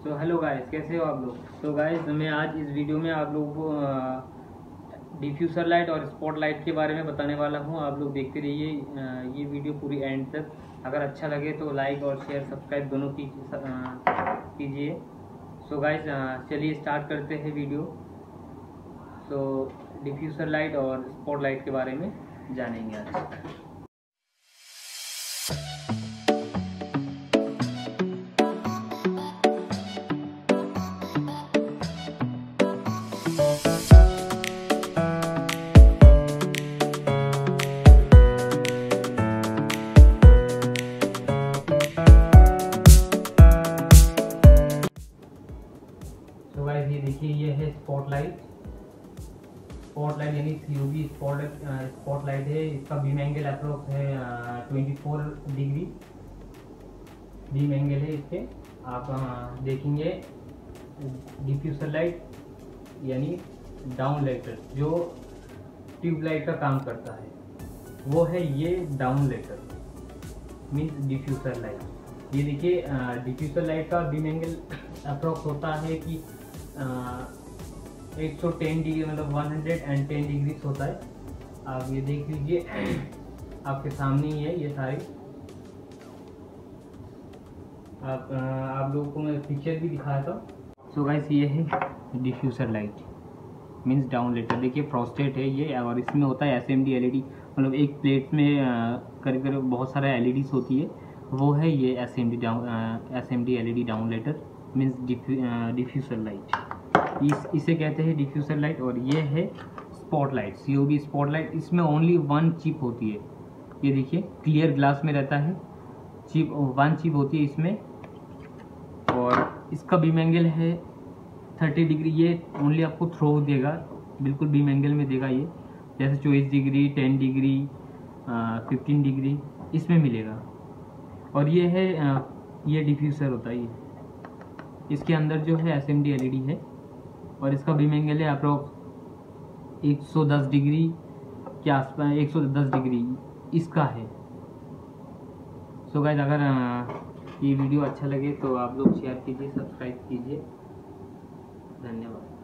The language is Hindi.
सो हेलो गाइस कैसे हो आप लोग? तो गाइस मैं आज इस वीडियो में आप लोगों को डिफ्यूज़र लाइट और स्पॉट लाइट के बारे में बताने वाला हूँ। आप लोग देखते रहिए ये वीडियो पूरी एंड तक। अगर अच्छा लगे तो लाइक और शेयर सब्सक्राइब दोनों की कीजिए। सो गाइस चलिए स्टार्ट करते हैं वीडियो सो डिफ्यूज़र लाइट और स्पॉट लाइट के बारे में जानेंगे आज। देखिए ये है स्पॉटलाइट स्पॉटलाइट यानी C U B spot spotlight है। इसका बीम एंगल अप्रोक्स है twenty four degree beam angle है इसके। आप अ, देखेंगे डिफ्यूजर लाइट यानी डाउन लाइटर जो ट्यूबलाइट का काम करता है। वो है ये down lighter means diffuser light ये देखिए डिफ्यूसर लाइट का बीम एंगल अप्रोक्स होता है कि एक सौ टेन डिग्री मतलब one hundred and ten degree होता है। आप ये देख लीजिए, आपके सामने ही है ये सारी। आप आप लोगों को मैं पिक्चर भी दिखाया था सो गाइस ये है diffuser light means down lighter देखिए प्रोस्टेट है ये, और इसमें होता है S M D L E D मतलब एक प्लेट में करीब करीब बहुत सारे एल ई डीज होती है। वो है ये S M D down S M D L E D down lighter means diffuser light इस इसे कहते हैं डिफ्यूसर लाइट और ये है spot light C O B spot light इसमें ओनली वन चिप होती है। ये देखिए क्लियर ग्लास में रहता है। चिप वन चिप होती है इसमें। और इसका बीम एंगल है थर्टी डिग्री ये ओनली आपको थ्रो देगा। बिल्कुल बीम एंगल में देगा ये। जैसे चौबीस degree ten degree fifteen degree इसमें मिलेगा। और ये है अ, ये डिफ्यूसर होता है ये। इसके अंदर जो है एस एम डी है और इसका बीम एंगल है अप्रोक्स 110 डिग्री के आसपास 110 डिग्री इसका है। सो so गाइज़ अगर ये वीडियो अच्छा लगे तो आप लोग शेयर कीजिए सब्सक्राइब कीजिए। धन्यवाद।